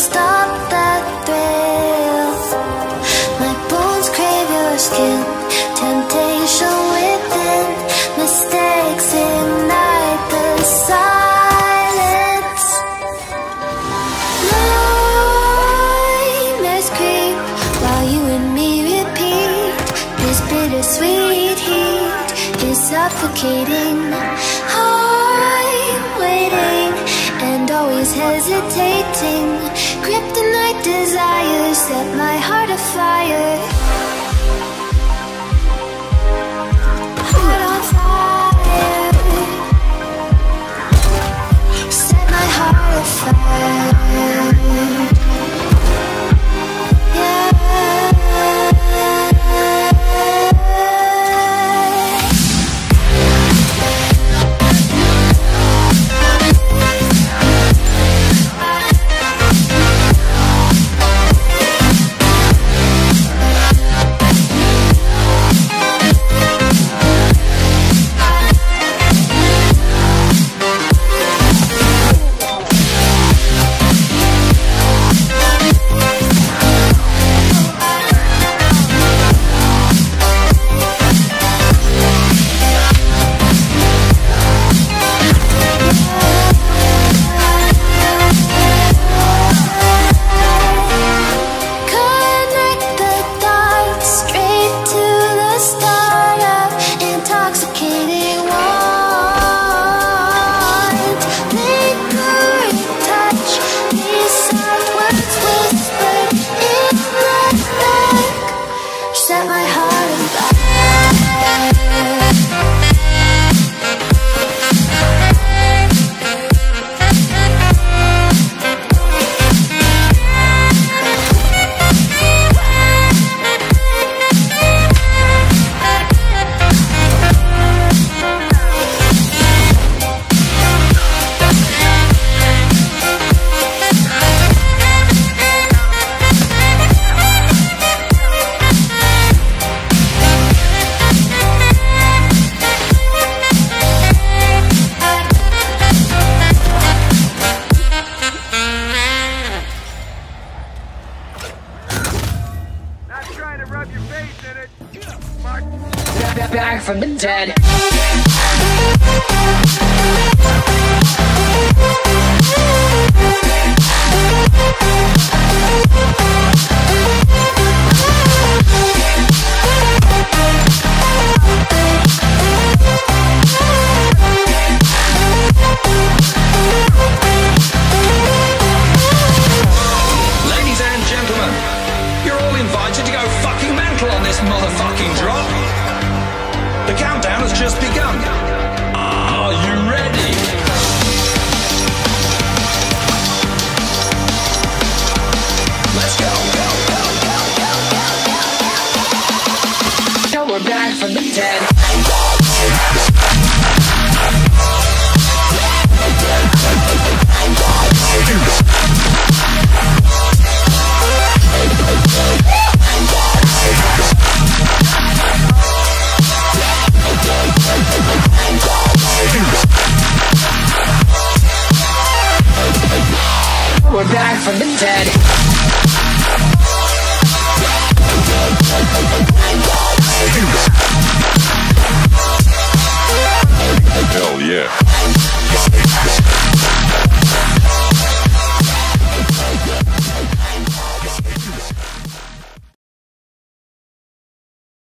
Stop that thrill. My bones crave your skin, temptation within. Mistakes ignite the silence. Nightmares creep while you and me repeat This bittersweet heat. Is suffocating. I'm waiting and always hesitating Kryptonite desires set my heart afire Back from the dead. Motherfucking drop. The countdown has just begun. Are you ready? Let's go, go, go, go, go, go, go. Now we're back from the dead. back from the dead. Hell yeah.